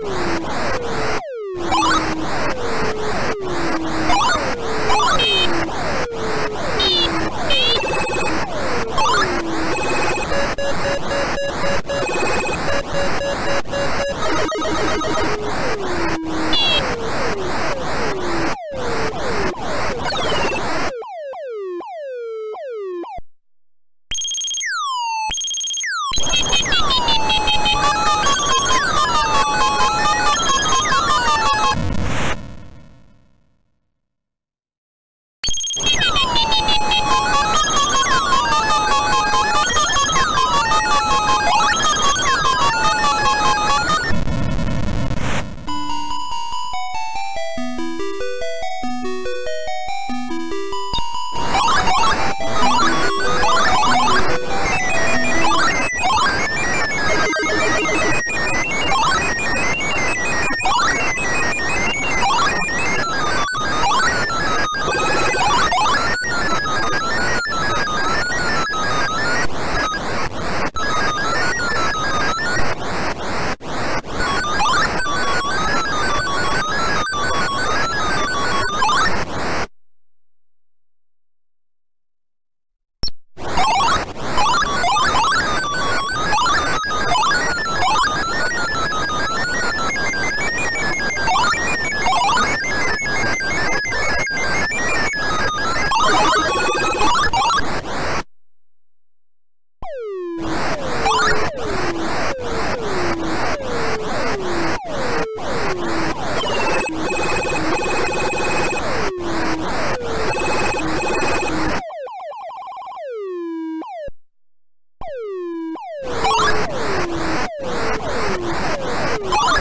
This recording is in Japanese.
you Yeah.